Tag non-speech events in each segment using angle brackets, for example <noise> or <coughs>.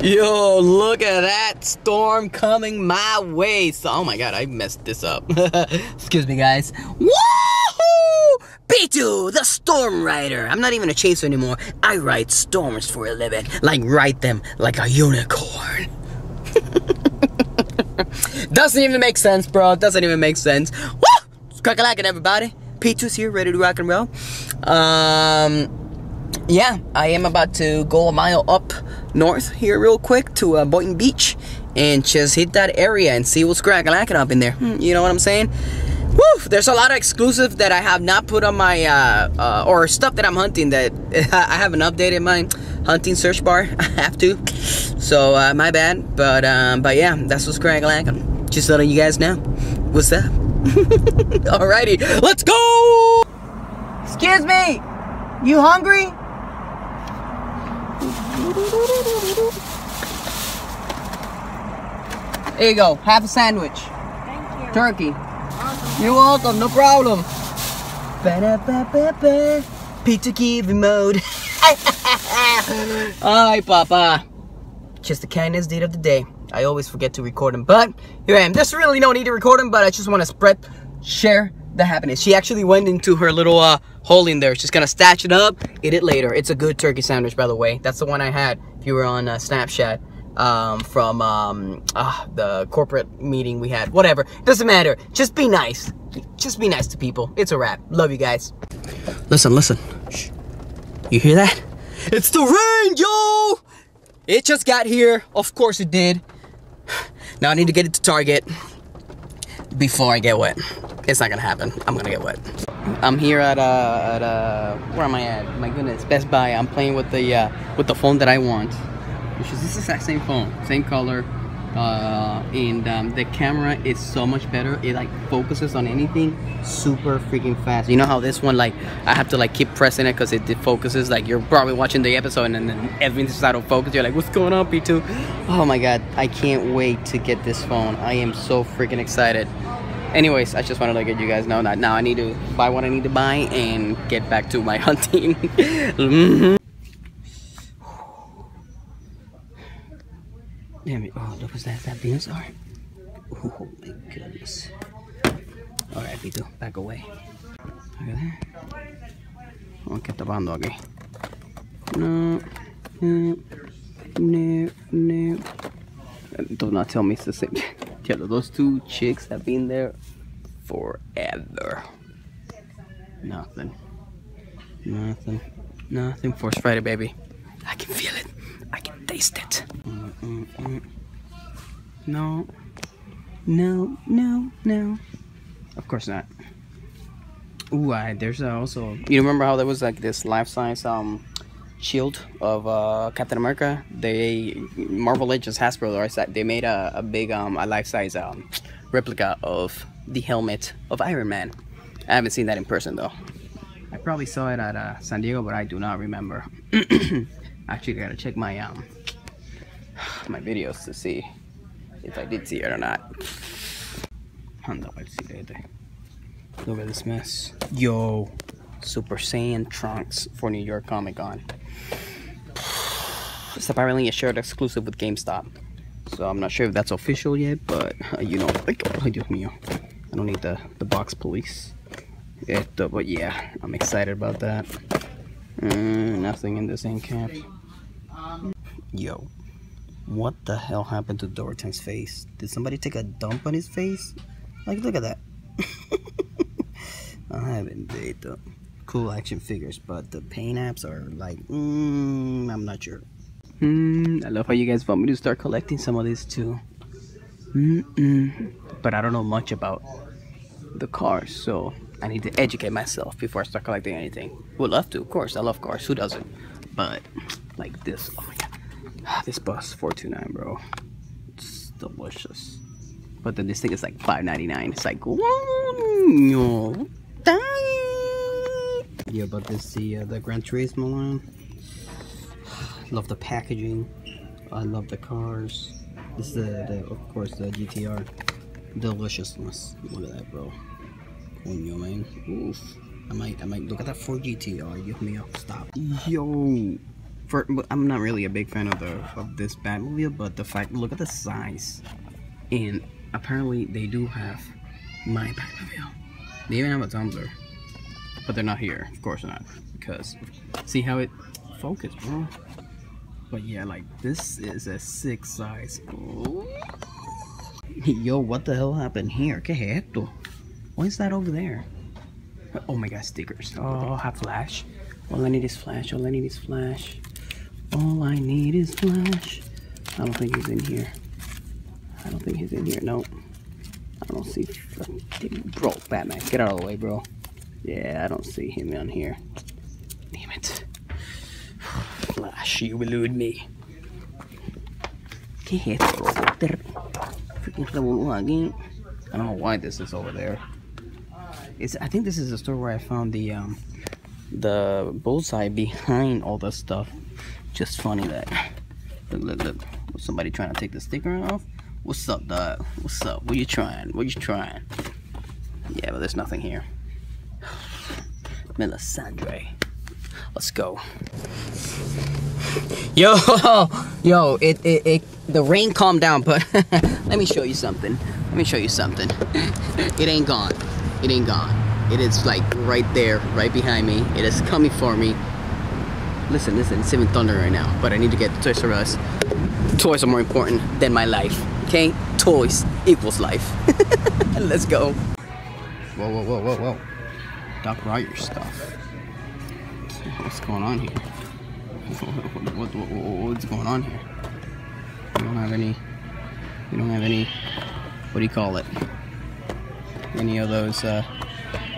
Yo, look at that storm coming my way. So, oh my god, I messed this up. <laughs> Excuse me, guys. Woohoo! P2, the storm rider. I'm not even a chaser anymore. I ride storms for a living. Like, ride them like a unicorn. <laughs> Doesn't even make sense, bro. Doesn't even make sense. Woo! Crack a lacking, everybody. P2's here, ready to rock and roll. Um, yeah, I am about to go a mile up north here real quick to uh, Boynton Beach and just hit that area and see what's cracking up in there. Hmm, you know what I'm saying? Woo! There's a lot of exclusive that I have not put on my, uh, uh, or stuff that I'm hunting that <laughs> I haven't updated my hunting search bar. <laughs> I have to. So, uh, my bad. But, um, but yeah, that's what's cracking Just letting you guys know. What's up? <laughs> Alrighty, let's go! Excuse me! You hungry? There you go, half a sandwich. Thank you. Turkey. Awesome. You're welcome, no problem. Ba-da-ba-ba-ba. Pizza give mode. <laughs> Hi, Papa. Just the kindness deed of the day. I always forget to record them, but here I am. There's really no need to record them, but I just want to spread, share the happiness. She actually went into her little uh, hole in there. She's gonna stash it up, eat it later. It's a good turkey sandwich, by the way. That's the one I had. If you were on uh, Snapchat um, from um, uh, the corporate meeting we had, whatever. Doesn't matter. Just be nice. Just be nice to people. It's a wrap. Love you guys. Listen, listen. Shh. You hear that? It's the rain, yo! It just got here. Of course it did. <sighs> Now I need to get it to Target before I get wet. It's not gonna happen. I'm gonna get wet. I'm here at uh at uh where am I at? My goodness, Best Buy. I'm playing with the uh with the phone that I want, which is this exact same phone, same color, uh, and um, the camera is so much better. It like focuses on anything super freaking fast. You know how this one like I have to like keep pressing it because it, it, focuses. Like you're probably watching the episode and then everything's out of focus. You're like, what's going on, P2? Oh my god, I can't wait to get this phone. I am so freaking excited anyways i just wanted to let you guys know that now i need to buy what i need to buy and get back to my <laughs> hunting <laughs> Damn it. Oh, look, was that? That dinosaur? Oh, my goodness. Alright, Vito, back away. Look at that. Oh, ¿qué está pasando aquí? No, no, no, no. Do not tell me it's the same. <laughs> Yeah, those two chicks have been there forever. Nothing. Nothing. Nothing. Force Friday, baby. I can feel it. I can taste it. Mm -mm -mm. No. No, no, no. Of course not. Ooh, I, there's also... You remember how there was like this life-size um shield of uh, Captain America. They Marvel Legends Hasbro they made a, a big um a life size um replica of the helmet of Iron Man. I haven't seen that in person though. I probably saw it at uh, San Diego, but I do not remember. <clears throat> Actually, I gotta check my um <sighs> my videos to see if I did see it or not. Look at this mess. Yo, Super Saiyan Trunks for New York Comic Con. <sighs> It's apparently a shared exclusive with GameStop. So I'm not sure if that's official yet, but uh, you know, like. I don't need the, the box police. It, uh, but yeah, I'm excited about that. Mm, nothing in this ink cap. Yo, what the hell happened to Durotan's face? Did somebody take a dump on his face? Like, look at that. <laughs> I haven't did though cool action figures, but the paint apps are like, mm, I'm not sure. Mm, I love how you guys want me to start collecting some of these too. Mm -mm. But I don't know much about the cars, so I need to educate myself before I start collecting anything. Would love to, of course. I love cars. Who doesn't? But like this, oh my god, this bus 429, bro. It's delicious. But then this thing is like 5.99. It's like, no, yeah, but this the uh, the Gran Turismo line. <sighs> love the packaging. I love the cars. This is the, the of course the GTR. Deliciousness. Look at that, bro. Coño, man. Oof. I might I might look at that 4 GTR. Give me mío. Stop. Yo. For I'm not really a big fan of the of this Batmobile, but the fact look at the size, and apparently they do have my Batmobile. They even have a tumbler, but they're not here. Of course not, because see how it focus, bro. But yeah, like this is a six size. <laughs> Yo, what the hell happened here? ¿Qué esto? What is that over there? Oh my god, stickers. Oh, have flash. All I need is flash. All I need is flash. All I need is flash. I don't think he's in here. I don't think he's in here. Nope. I don't see. Bro, Batman, get out of the way, bro. Yeah, I don't see him on here. Damn it. <sighs> Flash, you elude me. ¿Qué es esto? Freaking revolú aquí. I don't know why this is over there. It's, I think this is the store where I found the um, the bullseye behind all the stuff. Just funny that. Look, look, look. Somebody trying to take the sticker off. What's up, dog? What's up? What are you trying? What are you trying? Yeah, but there's nothing here. <sighs> Melisandre. Let's go. <laughs> Yo, <laughs> yo, it, it, it, the rain calmed down, but <laughs> let me show you something. Let me show you something. it ain't gone. It ain't gone. It is like right there, right behind me. It is coming for me. Listen, listen, it's even thunder right now, but I need to get to Toys R Us. Toys are more important than my life, okay? Toys equals life. <laughs> Let's go. Whoa, whoa, whoa, whoa, whoa. Doc Ryder stuff. What's going on here? <laughs> What, what, what, what's going on here? We don't have any. We don't have any. What do you call it? Any of those uh,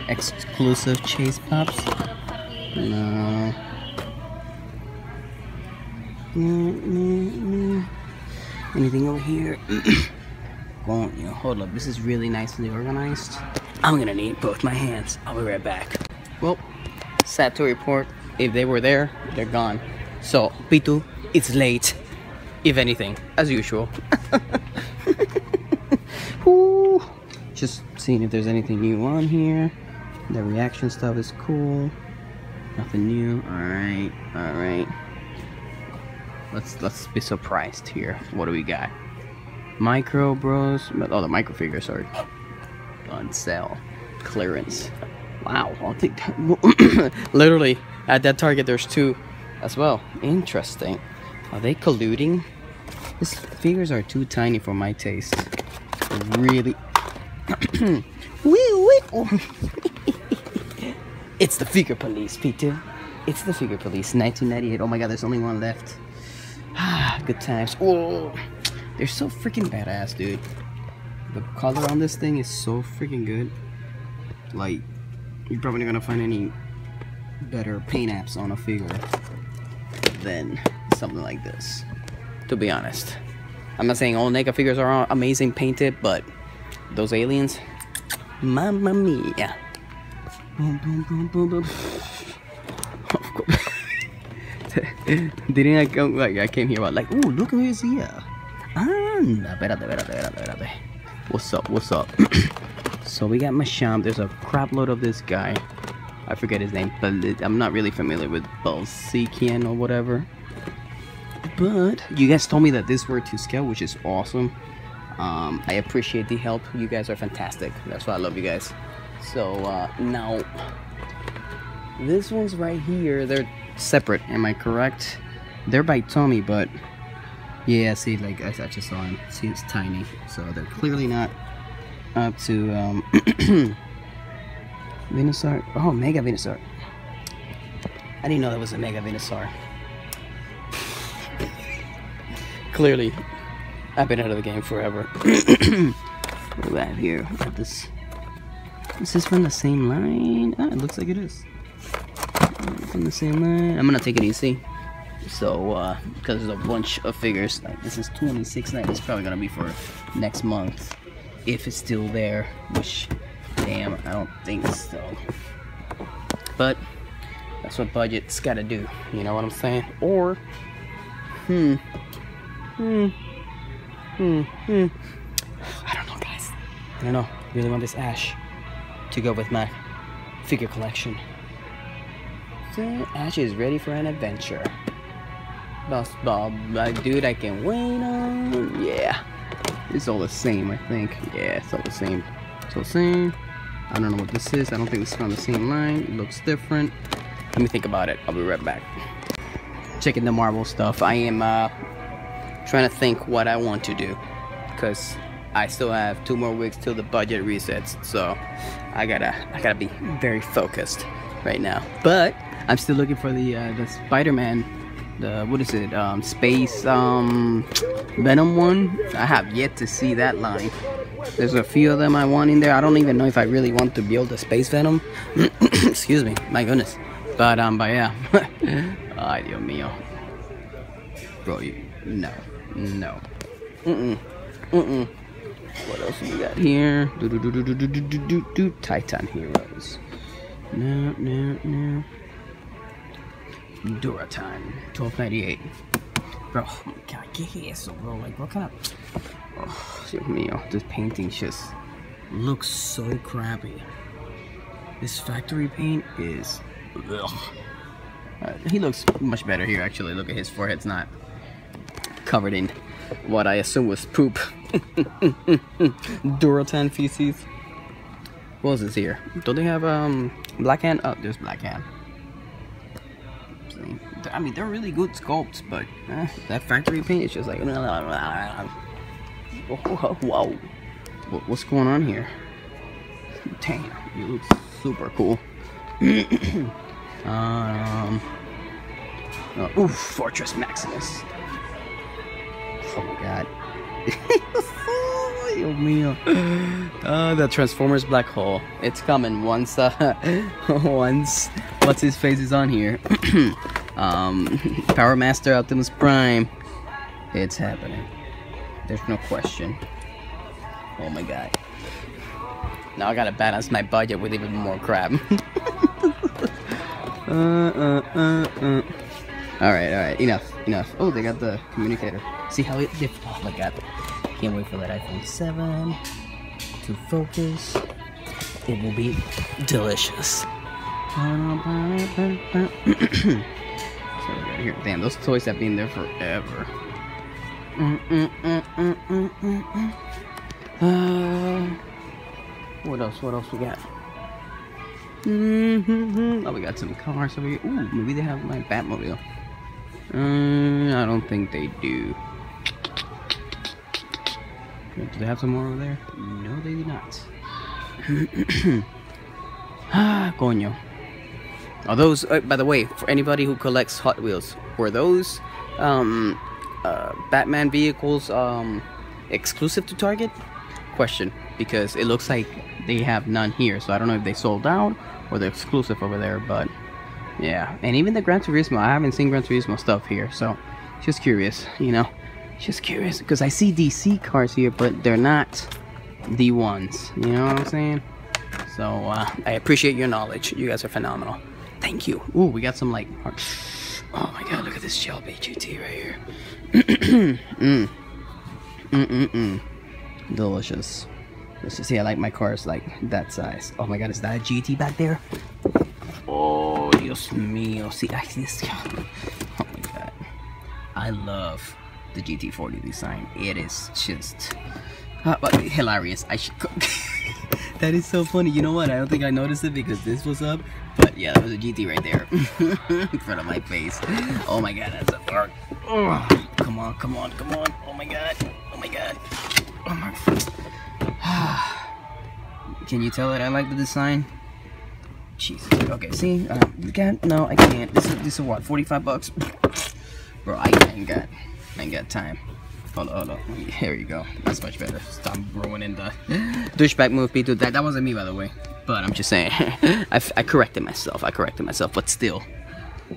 exclusive chase pops? No. Anything over here? <clears throat> Well, you hold up. This is really nicely organized. I'm gonna need both my hands. I'll be right back. Well, sad to report, if they were there, they're gone. So, Pitu, it's late. If anything, as usual. <laughs> Just seeing if there's anything new on here. The reaction stuff is cool. Nothing new. Alright, alright. Let's let's be surprised here. What do we got? Micro Bros. Oh, the micro figures are on sale. Clearance. Wow, I'll take that. <coughs> Literally, at that Target, there's two as well. Interesting. Are they colluding? These figures are too tiny for my taste. Really. <coughs> <laughs> it's the figure police, Peter. It's the figure police. 1998. Oh my god, there's only one left. Ah, <sighs> good times. Oh, they're so freaking badass, dude. The color on this thing is so freaking good. Like, you're probably not gonna find any better paint apps on a figure than something like this. To be honest, I'm not saying all NECA figures are amazing painted, but those aliens, mamma mia. Boom, boom, boom, boom, boom. Of course. <laughs> Didn't I come like I came here like, ooh, look who is here. Anda, espérate, espérate, espérate, espérate. What's up? What's up? <coughs> so we got Masham, There's a crap load of this guy. I forget his name, but I'm not really familiar with Balsikian or whatever. But you guys told me that this were to scale, which is awesome. Um, I appreciate the help. You guys are fantastic. That's why I love you guys. So uh, now, this one's right here. They're separate. Am I correct? They're by Tomy, but yeah, see, like I, I just saw him. See, it's tiny, so they're clearly not up to um, <clears throat> Venusaur. Oh, Mega Venusaur. I didn't know that was a Mega Venusaur. <laughs> Clearly, I've been out of the game forever. <clears throat> what do we have here? Have this. Is this from the same line? Ah, it looks like it is. From the same line. I'm gonna take it easy. So, uh, because there's a bunch of figures, like this is 26 night. It's probably gonna be for next month if it's still there. Which, damn, I don't think so. But that's what budget's gotta do. You know what I'm saying? Or, hmm, hmm, hmm, hmm. I don't know, guys. I don't know. Really want this Ash to go with my figure collection. So Ash is ready for an adventure. basketball like, dude I can wait on. Yeah. It's all the same, I think. Yeah, it's all the same. It's all the same. I don't know what this is. I don't think this is on the same line. It looks different. Let me think about it. I'll be right back. Checking the Marvel stuff. I am uh, trying to think what I want to do. Because I still have two more weeks till the budget resets. So I gotta I gotta be very focused right now. But I'm still looking for the uh, the Spider-Man the what is it um space um venom one i have yet to see that line there's a few of them i want in there i don't even know if i really want to build a space venom excuse me my goodness but um but yeah ay dios mío bro you no no mm-mm mm-mm what else we got here do do do do do do do do do titan heroes no no no Durotan, 1298. Bro, oh my god, ¿qué es eso, bro? Like, what kind of... Oh, Dios mío, this painting just looks so crappy. This factory paint is... Uh, he looks much better here, actually. Look at his forehead's not covered in what I assume was poop. <laughs> Durotan feces. What is here? Don't they have um black hand? Oh, there's black hand. I mean, they're really good sculpts, but eh, that factory paint is just like, <laughs> whoa, what's going on here? Damn, you look super cool. <clears throat> um, uh, oof, Fortress Maximus. Oh my god. oh mío. Uh, the Transformers Black Hole. It's coming once, uh, <laughs> once, what's his face is on here. <clears throat> um, <laughs> Power Master Optimus Prime. It's happening. There's no question. Oh my god. Now I gotta balance my budget with even more crap. <laughs> uh, uh, uh, uh. Alright, alright, enough, enough. Oh, they got the communicator. See how it Oh my god. Can't wait for that iPhone 7 to focus. It will be delicious. <clears throat> So here, damn, those toys have been there forever. Mm, mm, mm, uh, what else? What else we got? Mm-hmm. Oh, we got some cars over here. Ooh, maybe they have my Batmobile. Uh, I don't think they do. Do they have some more over there? No, they do not. <clears throat> ah, coño. Are those, uh, by the way, for anybody who collects Hot Wheels, were those um, uh, Batman vehicles um, exclusive to Target? Question, because it looks like they have none here, so I don't know if they sold out or they're exclusive over there, but yeah. And even the Gran Turismo, I haven't seen Gran Turismo stuff here, so just curious, you know? Just curious, because I see DC cars here, but they're not the ones, you know what I'm saying? So, uh, I appreciate your knowledge. You guys are phenomenal. Thank you. Ooh, we got some like. Oh my god, look at this Shelby GT right here. <clears throat> mm. Mm mm mm. Delicious. Let's just see. I like my cars like that size. Oh my god, is that a GT back there? Oh, Dios mío. See, I see this. Oh my god. I love the GT40 design. It is just uh, hilarious. I should. <laughs> that is so funny. You know what? I don't think I noticed it because this was up. But yeah, that was a GT right there <laughs> in front of my face. Oh my god, that's a fart. Oh, come on, come on, come on. Oh my god. Oh my god. Oh my. <sighs> Can you tell that I like the design? Jesus. Okay, see? Uh, you can't. No, I can't. This is this is what? 45 bucks. <laughs> Bro, I ain't got. I ain't got time. Hold on, hold on. Here you go. That's much better. Stop ruining the <gasps> douchebag move, P2. That, that wasn't me, by the way. But I'm just saying. <laughs> I, I corrected myself. I corrected myself. But still.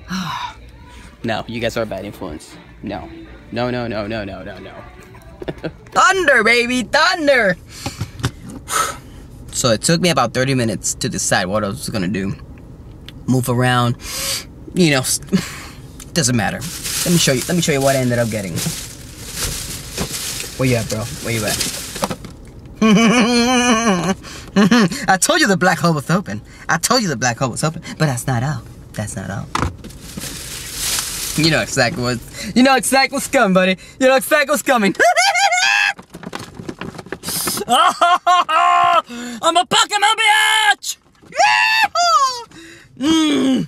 <sighs> no, you guys are a bad influence. No. No, no, no, no, no, no, no. <laughs> thunder, baby! Thunder! <sighs> so it took me about 30 minutes to decide what I was gonna do. Move around. You know, <laughs> doesn't matter. Let me show you. Let me show you what I ended up getting. Where you at, bro? Where you at? <laughs> I told you the black hole was open. I told you the black hole was open, but that's not all. That's not all. You know exactly what. You know exactly what's coming, buddy. You know exactly what's coming. <laughs> I'm a Pokemon bitch! Mm.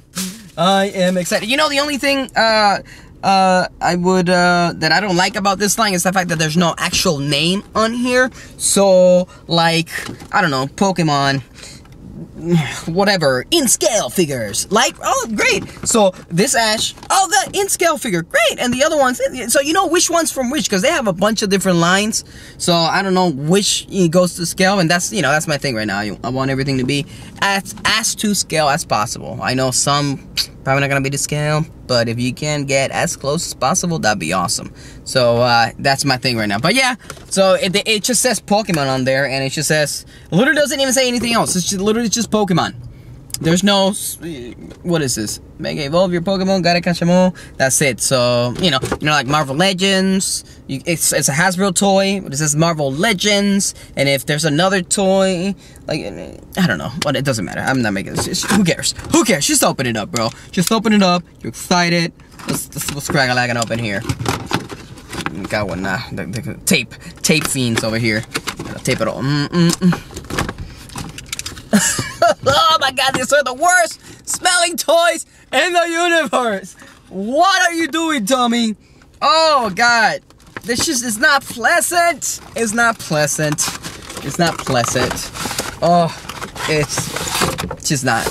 I am excited. You know, the only thing uh, uh, I would uh, that I don't like about this line is the fact that there's no actual name on here. So, like, I don't know, Pokemon whatever in scale figures. Like oh great. So this ash oh the in scale figure great. And the other ones so you know which one's from which because they have a bunch of different lines. So i don't know which goes to scale and that's you know that's my thing right now. I want everything to be as as to scale as possible. I know some probably not gonna be to scale but if you can get as close as possible that'd be awesome. So uh, that's my thing right now. But yeah so it, it just says pokemon on there and it just says literally doesn't even say anything else. It's just, literally just pokemon there's no what is this? Mega evolve your pokemon? Gotta catch them all? That's it. So you know you know like marvel legends you, it's, it's a hasbro toy but it says marvel legends and if there's another toy like i don't know but it doesn't matter. I'm not making this who cares? Who cares? Just open it up bro. Just open it up. You're excited. Let's let's, let's crack a lagging open here. Got one now the, the, tape tape fiends over here. Tape it all. Mm -mm -mm. <laughs> oh my god, these are the worst smelling toys in the universe. What are you doing, Tomy? Oh god. This just is not pleasant. It's not pleasant. It's not pleasant. Oh, it's just not.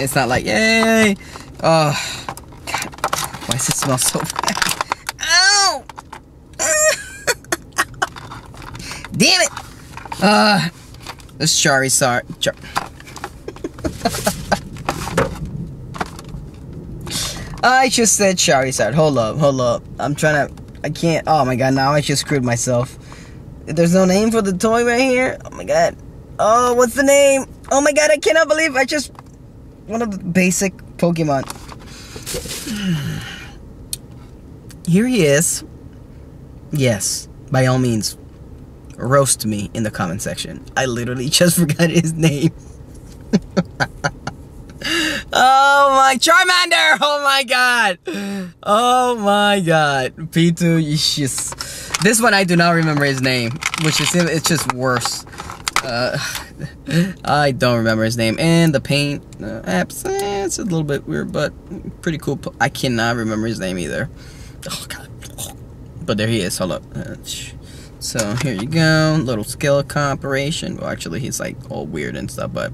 It's not like, yay. Oh, god. Why does it smell so <laughs> bad? Ow! <laughs> Damn it! Uh, this Charizard. Char I just said Charizard. Hold up, hold up. I'm trying to. I can't. Oh my god, now I just screwed myself. There's no name for the toy right here. Oh my god. Oh, what's the name? Oh my god, I cannot believe I just. One of the basic Pokemon. <sighs> Here he is. Yes, by all means, roast me in the comment section. I literally <laughs> just forgot his name. <laughs> oh my Charmander! Oh my god! Oh my god. P2 just this one I do not remember his name, which is it's just worse. Uh, I don't remember his name. And the paint uh, apps, eh, it's a little bit weird, but pretty cool. I cannot remember his name either. Oh god. But there he is. Hold up. Uh, so here you go, little skill comparison. Well, actually, he's like all weird and stuff, but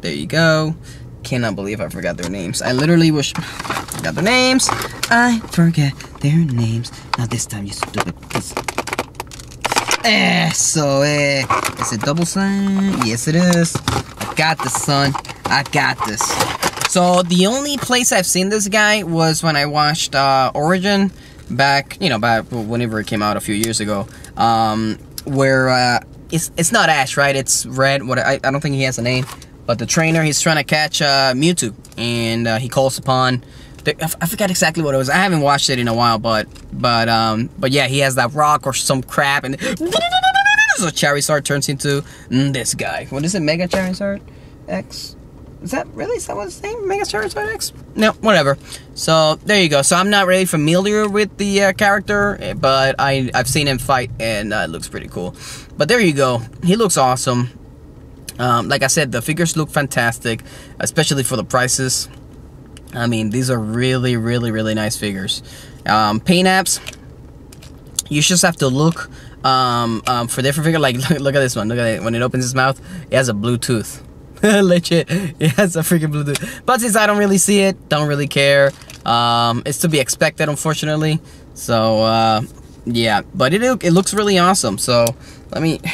there you go. Cannot believe I forgot their names. I literally wish I forgot their names. I forget their names. Not this time, you stupid. Eh, so eh, is it double sign? Yes, it is. I got this, son. I got this. So the only place I've seen this guy was when I watched uh, Origin back, you know, back whenever it came out a few years ago, um, where uh, it's it's not Ash, right? It's Red. What I, I don't think he has a name, but the trainer he's trying to catch uh, Mewtwo, and uh, he calls upon. The, I forgot exactly what it was. I haven't watched it in a while, but but um but yeah, he has that rock or some crap, and <laughs> so Charizard turns into mm, this guy. What is it? Mega Charizard X. Is that really his name? Mega Charizard X? No, whatever. So there you go. So I'm not really familiar with the uh, character, but I I've seen him fight and uh, it looks pretty cool. But there you go. He looks awesome. Um, like I said, the figures look fantastic, especially for the prices. I mean, these are really, really, really nice figures. Um, paint apps. You just have to look um, um, for different figure. Like <laughs> look, look at this one. Look at it. When it opens its mouth, it has a Bluetooth. <laughs> Legit, it has a freaking Bluetooth. But since I don't really see it, don't really care. Um, it's to be expected, unfortunately. So, uh, yeah. But it, it looks really awesome. So, let me... <sighs>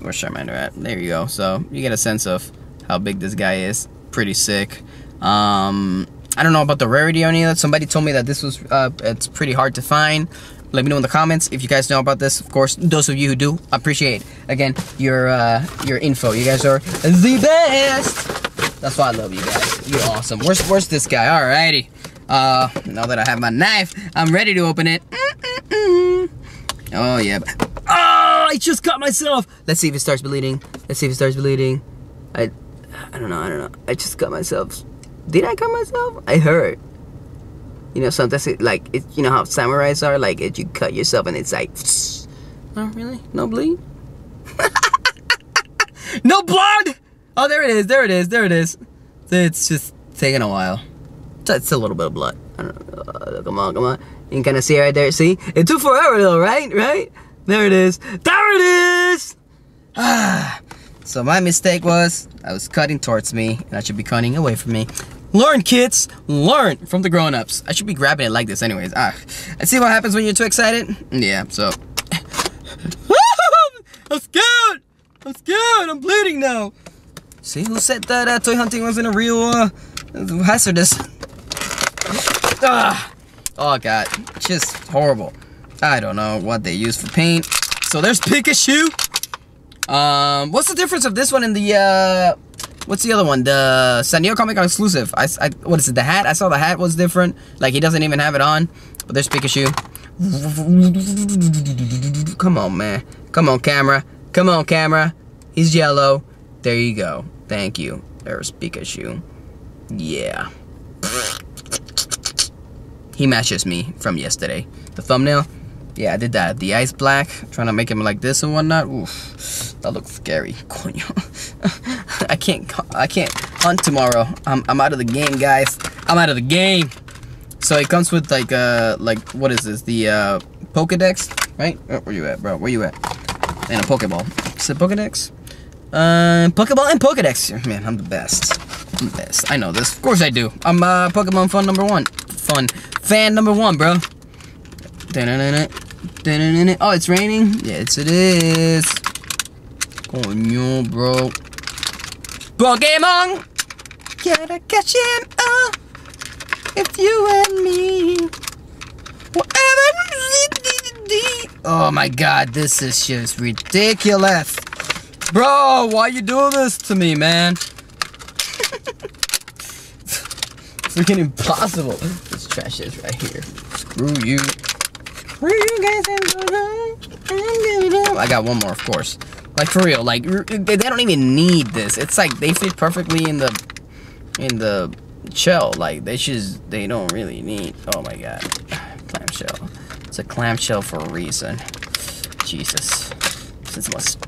Where's Charmander at? There you go. So, you get a sense of how big this guy is. Pretty sick. Um, I don't know about the rarity on that. Somebody told me that this was... Uh, it's pretty hard to find let me know in the comments if you guys know about this. Of course those of you who do appreciate again your uh your info. You guys are the best! That's why i love you guys. You're awesome. Where's where's this guy? Alrighty. Uh now that i have my knife i'm ready to open it. Mm -mm -mm. oh yeah. Oh i just cut myself! Let's see if it starts bleeding. Let's see if it starts bleeding. I i don't know i don't know. I just cut myself. Did i cut myself? I hurt You know, sometimes it like it. You know how samurais are. Like you cut yourself and it's like. <sniffs> Oh really? No bleed? <laughs> no blood! Oh, there it is. There it is. There it is. It's just taking a while. It's, it's a little bit of blood. Uh, come on, come on. You can kind of see it right there. See? It took forever though, right? Right? There it is. There it is! Ah. <sighs> So my mistake was I was cutting towards me and I should be cutting away from me. Learn, kids. Learn from the grown-ups. I should be grabbing it like this anyways. Ah. I see what happens when you're too excited. Yeah, so. <laughs> I'm scared! I'm scared! I'm bleeding now! See, who said that uh, toy hunting wasn't a real uh, hazardous? Ah. Oh god, just horrible. I don't know what they use for paint. So there's Pikachu. Um, what's the difference of this one and the uh, what's the other one? The San Diego Comic Con exclusive. I, I, what is it? The hat? I saw the hat was different. Like he doesn't even have it on. But there's Pikachu. Come on, man. Come on, camera. Come on, camera. He's yellow. There you go. Thank you. There's Pikachu. Yeah. He matches me from yesterday. The thumbnail, yeah, I did that. The ice black, trying to make him like this and whatnot. Oof, that looks scary. <laughs> I can't, I can't hunt tomorrow. I'm, I'm out of the game, guys. I'm out of the game. So it comes with like, uh, like what is this? The uh, Pokedex, right? Oh, where you at, bro? Where you at? And a Pokeball. Is it Pokedex? Uh, Pokeball and Pokedex. Man, I'm the best. I'm the best. I know this. Of course I do. I'm uh, Pokemon fun number one. Fun fan number one, bro. Oh, it's raining? Yes, it is. Coño, bro. Pokemon! Gotta catch him up. It's you and me. Whatever. Oh my god, this is just ridiculous. Bro, why you doing this to me, man? <laughs> Freaking impossible. This trash is right here. Screw you. Screw you guys. I got one more, of course. Like for real, like they don't even need this. It's like they fit perfectly in the in the shell. Like they just they don't really need. Oh my god, <sighs> clamshell. It's a clamshell for a reason. Jesus, this is must.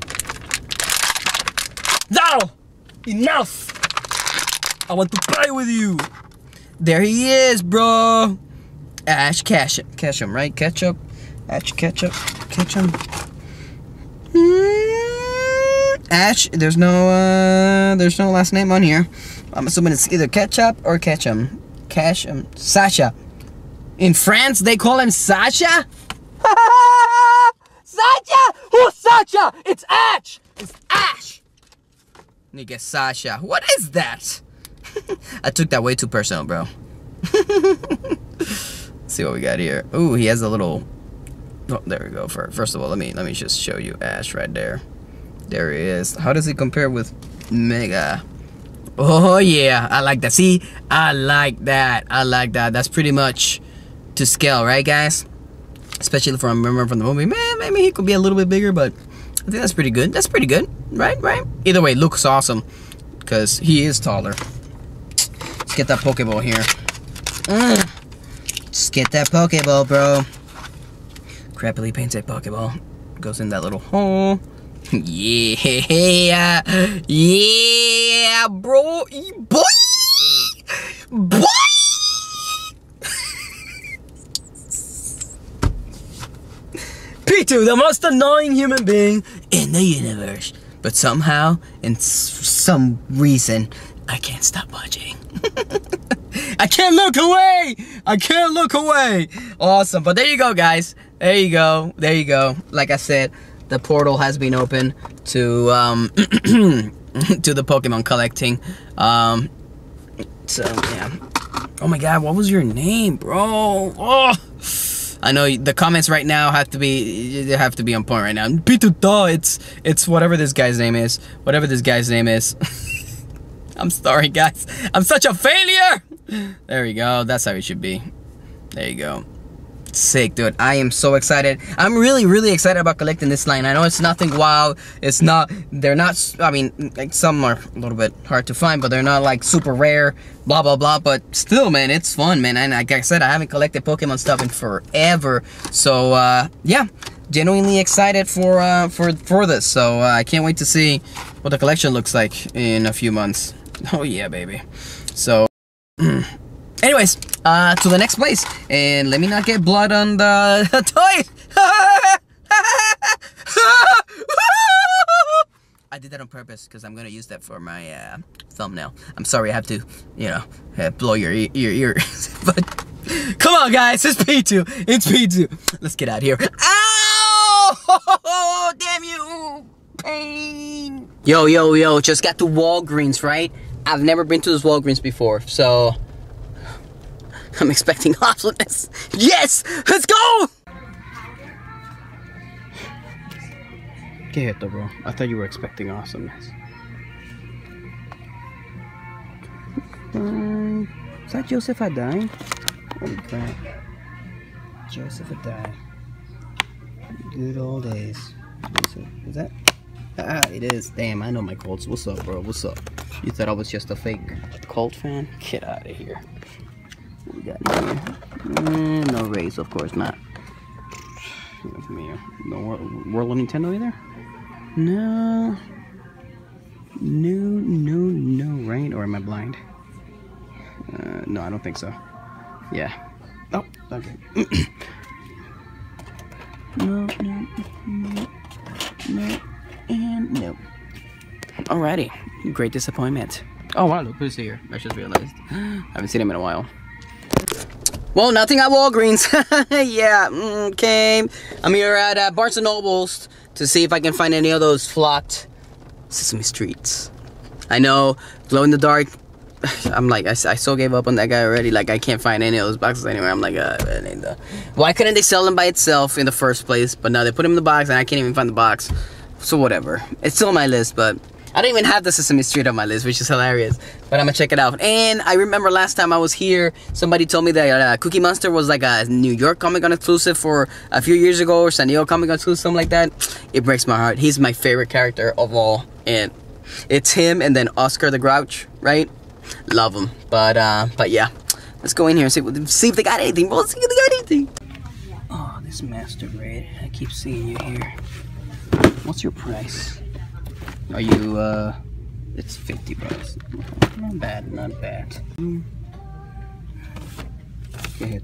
No, enough. I want to play with you. There he is, bro. Ash Ketchum. Ketchum, right? Ketchup. Ash Ketchup. Ketchum. Mm, Ash, there's no uh there's no last name on here. I'm assuming it's either Ketchup or Ketchum. Ketchum. Sasha. In France, they call him Sasha? <laughs> Sasha! Who's Sasha? It's Ash! It's Ash! Nigga Sasha. What is that? <laughs> I took that way too personal, bro. <laughs> see what we got here. Ooh, he has a little. Oh, there we go. First of all, let me let me just show you Ash right there. There he is. How does he compare with Mega? Oh yeah, I like that. See, I like that. I like that. That's pretty much to scale, right, guys? Especially from remember from the movie. Man, maybe he could be a little bit bigger, but I think that's pretty good. That's pretty good, right? Right. Either way, looks awesome because he is taller. Let's get that Pokeball here. Mm. Just get that Pokeball, bro. Crappily painted Pokeball. Goes in that little hole. Yeah. Yeah, bro. Boy. Boy. Pitu, the most annoying human being in the universe. But somehow, in some reason, I can't stop watching. <laughs> I can't look away! I can't look away! Awesome. But there you go, guys. There you go. There you go. Like I said, the portal has been open to um <clears throat> to the Pokemon collecting. Um so yeah. Oh my god, what was your name, bro? Oh I know the comments right now have to be they have to be on point right now. Pituta, it's it's whatever this guy's name is. Whatever this guy's name is. <laughs> I'm sorry, guys. I'm such a failure. There we go. That's how it should be. There you go. Sick, dude. I am so excited. I'm really, really excited about collecting this line. I know it's nothing wild. It's not, they're not, I mean, like some are a little bit hard to find, but they're not like super rare, blah, blah, blah. But still, man, it's fun, man. And like I said, I haven't collected Pokemon stuff in forever. So, uh, yeah, genuinely excited for, uh, for, for this. So uh, I can't wait to see what the collection looks like in a few months. <laughs> Oh, yeah, baby. So, <clears throat> anyways, uh, to the next place. And let me not get blood on the <laughs> toys. I did that on purpose because I'm gonna use that for my uh, thumbnail. I'm sorry, I have to, you know, uh, blow your ear, your ears. <laughs> but come on, guys, it's P2. It's P2. Let's get out of here. Ow! <laughs> Damn you! Pain. Yo, yo, yo! Just got to Walgreens, right? I've never been to this Walgreens before, so I'm expecting <laughs> awesomeness. Yes! Let's go! ¿Qué es esto, bro? I thought you were expecting awesomeness. Um, is that Joseph Addai? Holy crap. Joseph Addai. Good old days. Is, that? Ah, it is. Damn, I know my Colts. What's up, bro? What's up? You thought I was just a fake Colt fan? Get out of here. We got here? Mm, no race, of course not. No World of Nintendo either? No. No, no, no, right? Or am I blind? Uh, no, I don't think so. Yeah. Oh, okay. <clears throat> no, no, no, no, and no. Alrighty. Great disappointment. Oh wow, look who's here. I just realized. <gasps> I haven't seen him in a while. Well, nothing at Walgreens. <laughs> yeah, okay. I'm here at uh, Barnes & Nobles to see if I can find any of those flocked Sesame Streets. I know, glow in the dark. <sighs> I'm like, I, I so gave up on that guy already. Like, I can't find any of those boxes anywhere. I'm like, uh, why couldn't they sell them by itself in the first place? But now they put them in the box and I can't even find the box. So whatever. It's still on my list, but I don't even have the Sesame Street on my list, which is hilarious. But I'm gonna check it out. And I remember last time I was here, somebody told me that uh, Cookie Monster was like a New York Comic Con exclusive for a few years ago, or San Diego Comic Con exclusive, something like that. It breaks my heart. He's my favorite character of all, and it's him and then Oscar the Grouch, right? Love him. But uh, but yeah, let's go in here and see, see if they got anything. We'll see if they got anything. Oh, this Master Raid. I keep seeing you here. What's your price? Are you, uh, it's 50 bucks. Not bad, not bad. ¿Qué es?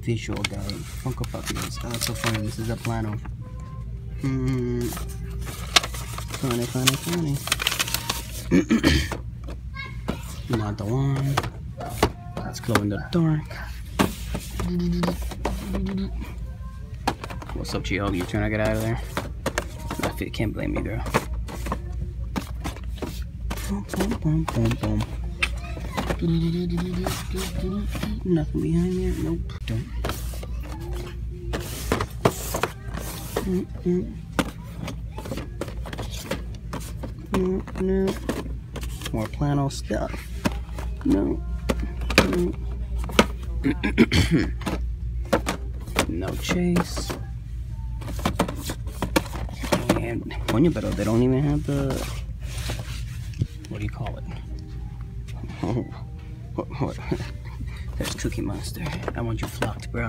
Visual Guy, Funko Puppies. Oh, it's so funny. This is a plano. Hmm. Funny, funny, funny. <coughs> not the one. That's glow in the dark. What's up, Gio? You trying to get out of there? I can't blame you, girl. Boom, boom, boom, boom, boom. Nothing behind there. Nope. Don't. Mm -mm. No, no. More plano stuff. No. No. no chase. And, coño, pero they don't even have the what do you call it? Oh, what, what? <laughs> There's Cookie Monster. I want you flocked, bro.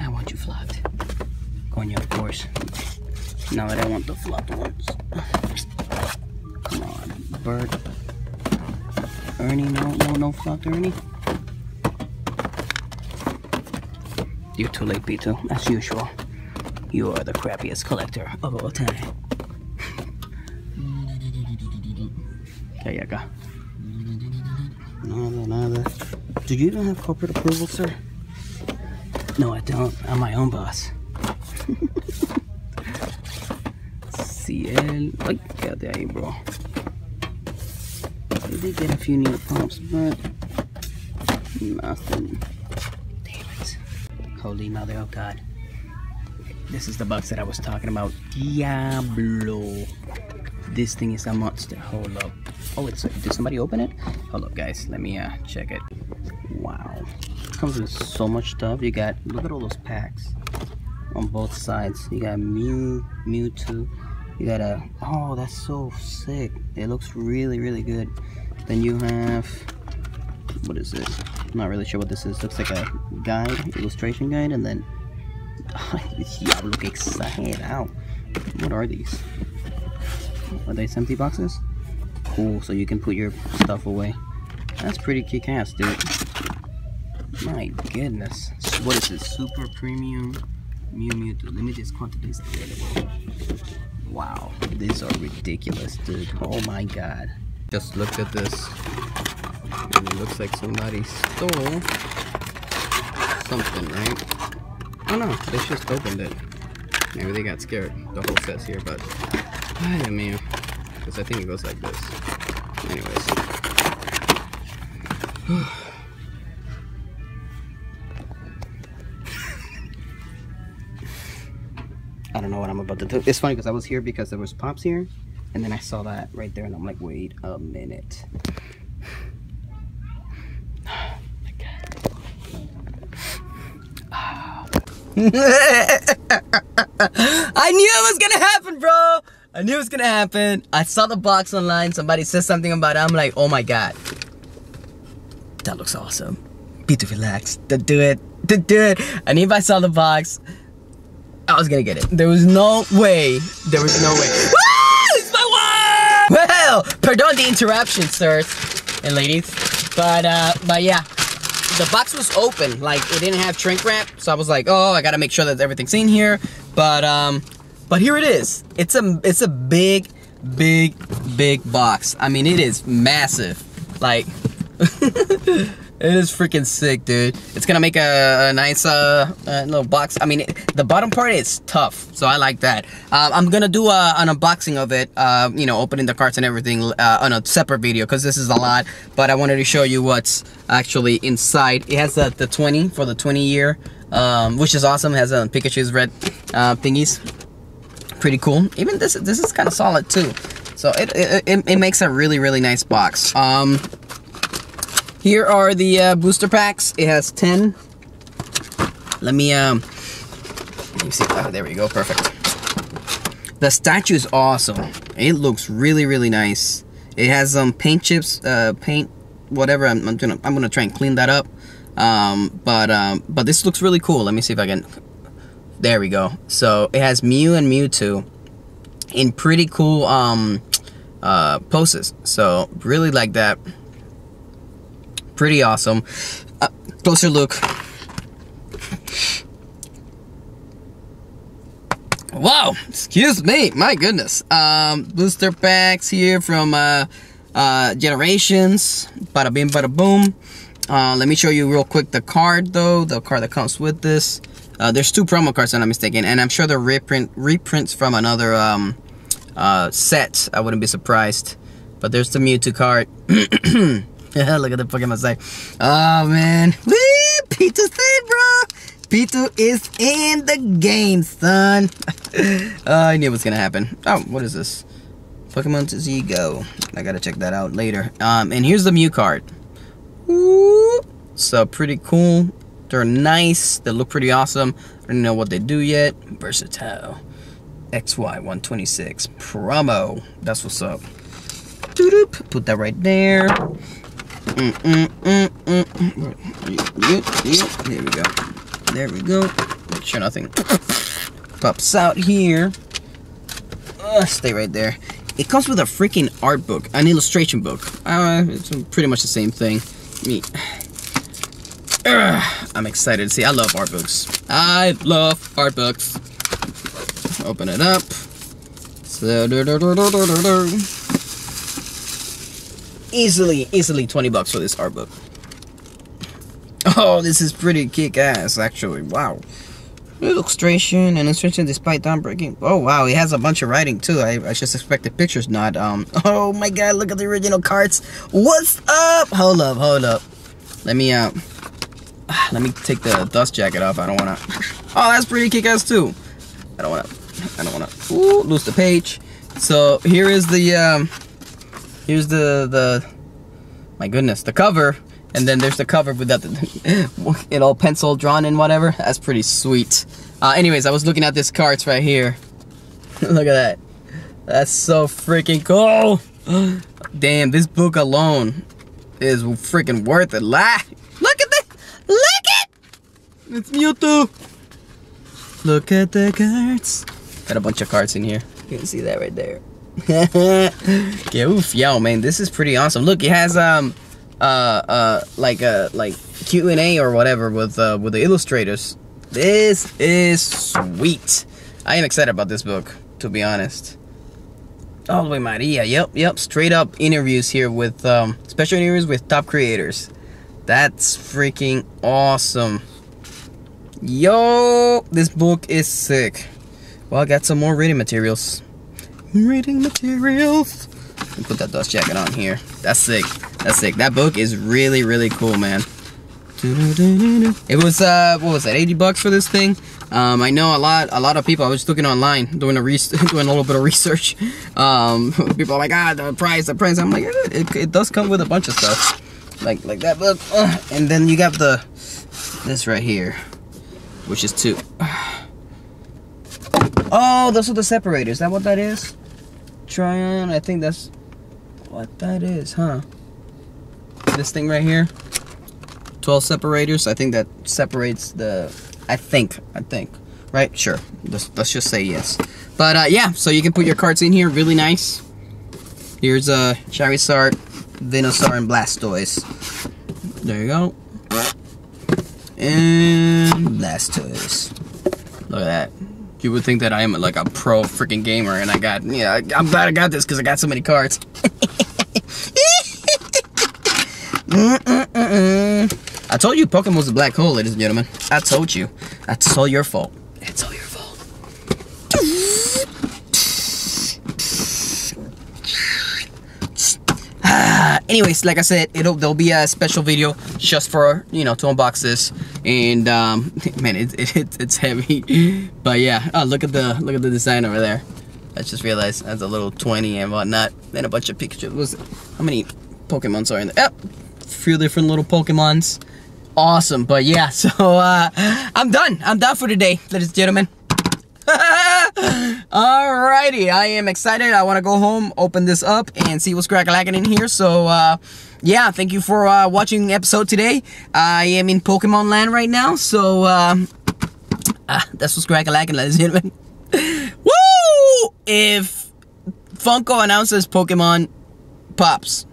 I want you flocked. Coño, of course. Now that I want the flocked ones. Come on, Bert. Ernie, no, no, no flocked Ernie. You're too late, Beetle, as usual. You are the crappiest collector of all time. ¿Qué hay acá? Nada, nada. Do you even have corporate approval, sir? No, I don't. I'm my own boss. <laughs> CL. Ay, quédate ahí, bro. We did get a few new pumps, but nothing. Damn it. Holy mother of God. This is the box that I was talking about. Diablo. This thing is a monster. Hold up. Oh, it's did somebody open it? Hold up, guys. Let me uh, check it. Wow. comes with so much stuff. You got look at all those packs on both sides. You got Mew, Mewtwo. You got a oh that's so sick. It looks really really good. Then you have what is it? I'm not really sure what this is. Looks like a guide, illustration guide, and then <laughs> yeah, look excited out. What are these? Are these empty boxes? Cool, so you can put your stuff away. That's pretty kick-ass, dude. My goodness. What is this? Super premium Mew Mewtwo. Limited quantities available. Wow, these are ridiculous, dude. Oh my god. Just looked at this. It looks like somebody stole something, right? Oh no, they just opened it. Maybe they got scared. The whole set's here, but <sighs> I mean, because I think it goes like this. Anyways. <sighs> I don't know what I'm about to do. It's funny because I was here because there was pops here, and then I saw that right there, and I'm like, wait a minute. <sighs> Oh <sighs> <laughs> I knew it was gonna happen, bro. I knew it was gonna happen. I saw the box online. Somebody said something about it. I'm like, oh my god, that looks awesome. Be to relax. To do it. To do it. And if I saw the box, I was gonna get it. There was no way. There was no way. <laughs> Ah, it's my one. Well, pardon the interruption, sirs and ladies, but uh, but yeah the box was open like it didn't have shrink wrap so i was like oh i gotta make sure that everything's in here but um but here it is. It's a it's a big big big box. I mean it is massive. Like <laughs> it is freaking sick dude. It's gonna make a, a nice uh, little box. I mean it, the bottom part is tough so i like that. Uh, i'm gonna do a, an unboxing of it uh, you know opening the carts and everything uh, on a separate video because this is a lot. But i wanted to show you what's actually inside. It has the, the 20 for the 20 year um, which is awesome. It has a pikachu's red uh, thingies pretty cool even this this is kind of solid too so it, it, it, it makes a really really nice box um here are the uh, booster packs. It has 10. Let me, um, let me see. Oh, there we go. Perfect. The statue is awesome. It looks really, really nice. It has some um, paint chips, uh, paint, whatever. I'm, I'm, gonna, I'm gonna try and clean that up. Um, but, um, but this looks really cool. Let me see if I can, there we go. So it has Mew and Mewtwo in pretty cool, um, uh, poses. So really like that pretty awesome. Uh, closer look. Wow, excuse me, my goodness. Um, booster packs here from uh, uh, Generations. Bada bing, bada boom. Uh, let me show you real quick the card though, the card that comes with this. Uh, there's two promo cards, if I'm not mistaken, and I'm sure they're reprint reprints from another um, uh, set. I wouldn't be surprised. But there's the Mewtwo card. <clears throat> <laughs> Look at the Pokemon side. Oh man. Woo! Pitu's in, bro. Pito is in the game, son. uh, <laughs> I knew it was gonna happen. Oh, what is this? Pokemon Z Go. I gotta check that out later. Um, and here's the Mew card. So pretty cool. They're nice. They look pretty awesome. I don't know what they do yet. Versatile. XY126 promo. That's what's up. Put that right there. Mm, mm, mm, there we go. There we go. Make sure nothing <coughs> pops out here. Uh, stay right there. It comes with a freaking art book, an illustration book. Uh, it's pretty much the same thing. Me. Uh, I'm excited to see. I love art books. I love art books. Open it up. So, easily, easily 20 bucks for this art book. Oh, this is pretty kick-ass, actually. Wow. Illustration and instruction despite down breaking. Oh, wow. It has a bunch of writing, too. I, I just expected pictures, not, um... <laughs> Oh, my God. Look at the original cards. What's up? Hold up, hold up. Let me, uh... <sighs> Let me take the dust jacket off. I don't want to... <sighs> Oh, that's pretty kick-ass, too. I don't want to... I don't want to... Ooh, lose the page. So, here is the, um... Here's the, the, my goodness, the cover. And then there's the cover without the <laughs> it all pencil drawn and whatever. That's pretty sweet. Uh, anyways, I was looking at this cards right here. <laughs> Look at that. That's so freaking cool. <gasps> Damn, this book alone is freaking worth it. La Look at it. It's Mewtwo. Look at the cards. Got a bunch of cards in here. You can see that right there. <laughs> yeah, oof, yo, man, this is pretty awesome. Look, it has um, uh, uh, like uh, like Q and A or whatever with uh, with the illustrators. This is sweet. I am excited about this book, to be honest. All the way Maria. Yep, yep. Straight up interviews here with um, special interviews with top creators. That's freaking awesome. Yo, this book is sick. Well, I got some more reading materials. Reading materials. Put that dust jacket on here. That's sick. That's sick. That book is really, really cool, man. It was uh, what was that? 80 bucks for this thing. Um, I know a lot, a lot of people. I was looking online, doing a re <laughs> doing a little bit of research. Um, <laughs> people are like, ah, the price, the price. I'm like, it, it, it does come with a bunch of stuff, like like that book. Uh, and then you got the this right here, which is two. Oh, those are the separators. Is that what that is? Tryon, I think that's what that is, huh? This thing right here. 12 separators. I think that separates the I think, I think. Right? Sure. Let's, let's just say yes. But uh, yeah, so you can put your cards in here. Really nice. Here's a uh, Charizard, Venusaur, and Blastoise. There you go. And Blastoise. Look at that. You would think that I am like a pro freaking gamer, and I got yeah. I'm glad I got this because I got so many cards. <laughs> I told you Pokemon was a black hole, ladies and gentlemen. I told you. That's all your fault. It's all your fault. Anyways, like I said, it'll there'll be a special video just for you know to unbox this, and um, <laughs> man, it, it, it's heavy, but yeah, oh, look at the look at the design over there. I just realized that's a little 20 and whatnot, Then a bunch of pictures. Was how many Pokemons are in there? Yep, a few different little Pokemons. Awesome, but yeah, <laughs> so uh, I'm done. I'm done for today, ladies and gentlemen. <laughs> Alrighty, I am excited. I want to go home, open this up, and see what's crackalacking in here. So, uh, yeah, thank you for uh, watching the episode today. I am in Pokemon Land right now, so uh, uh, that's what's crackalacking, ladies and gentlemen. <laughs> Woo! If Funko announces Pokemon Pops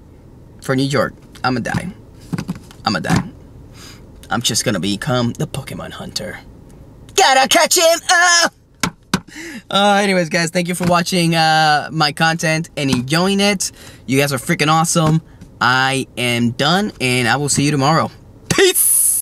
for New York, I'ma die. I'ma die. I'm just gonna become the Pokemon Hunter. Gotta catch him! Oh! Uh, anyways, guys, thank you for watching uh, my content and enjoying it. You guys are freaking awesome. I am done, and I will see you tomorrow. Peace!